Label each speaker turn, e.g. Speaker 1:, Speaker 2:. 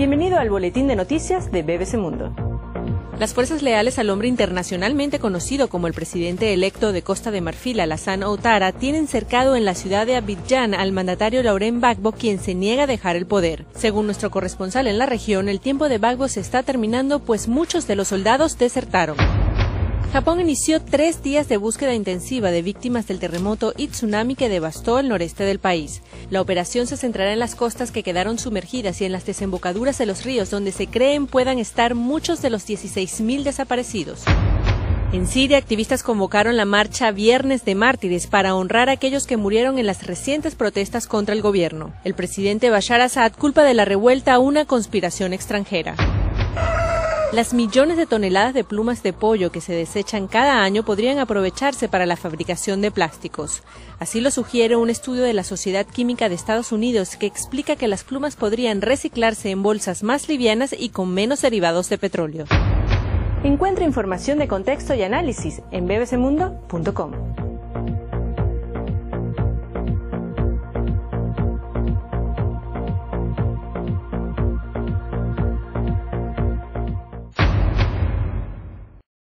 Speaker 1: Bienvenido al boletín de noticias de BBC Mundo. Las fuerzas leales al hombre internacionalmente conocido como el presidente electo de Costa de Marfil, Alassane Ouattara, tienen cercado en la ciudad de Abidjan al mandatario Laurent Gbagbo, quien se niega a dejar el poder. Según nuestro corresponsal en la región, el tiempo de Gbagbo se está terminando, pues muchos de los soldados desertaron. Japón inició tres días de búsqueda intensiva de víctimas del terremoto y tsunami que devastó el noreste del país. La operación se centrará en las costas que quedaron sumergidas y en las desembocaduras de los ríos donde se creen puedan estar muchos de los 16.000 desaparecidos. En Siria, activistas convocaron la marcha Viernes de Mártires para honrar a aquellos que murieron en las recientes protestas contra el gobierno. El presidente Bashar Assad culpa de la revuelta a una conspiración extranjera. Las millones de toneladas de plumas de pollo que se desechan cada año podrían aprovecharse para la fabricación de plásticos. Así lo sugiere un estudio de la Sociedad Química de Estados Unidos que explica que las plumas podrían reciclarse en bolsas más livianas y con menos derivados de petróleo. Encuentra información de contexto y análisis en bbcmundo.com.